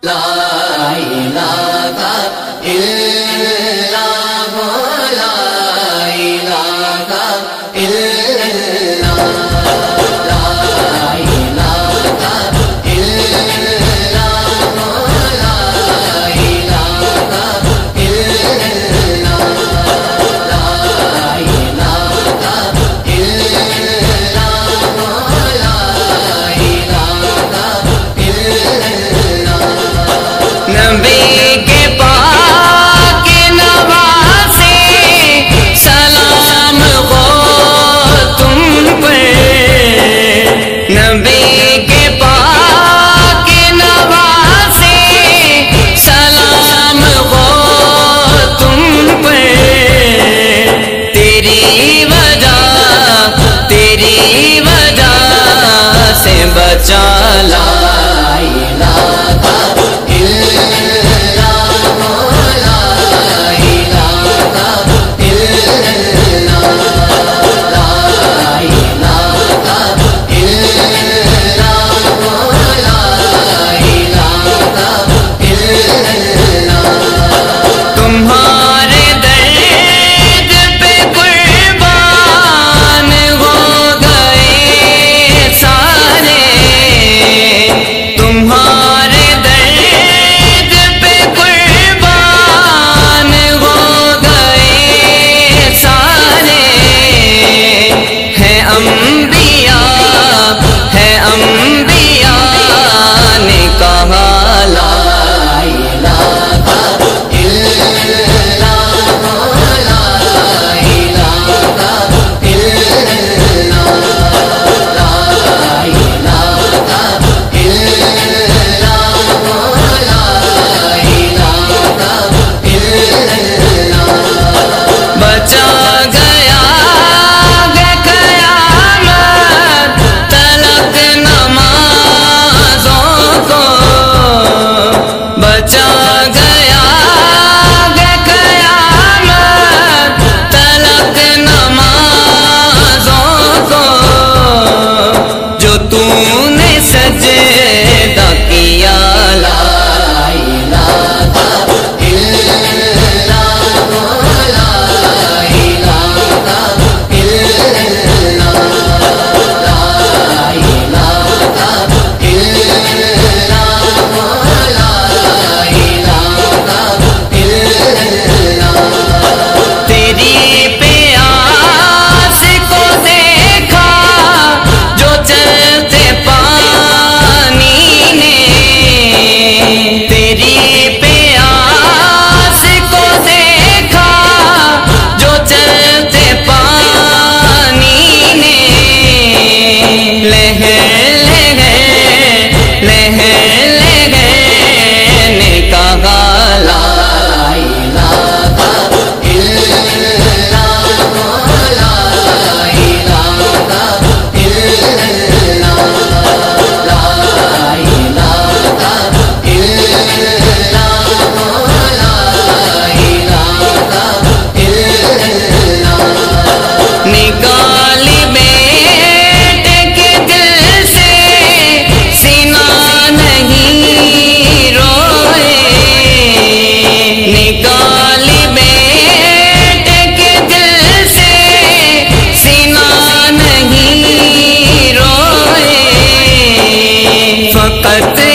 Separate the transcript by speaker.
Speaker 1: La Ambe वक़्त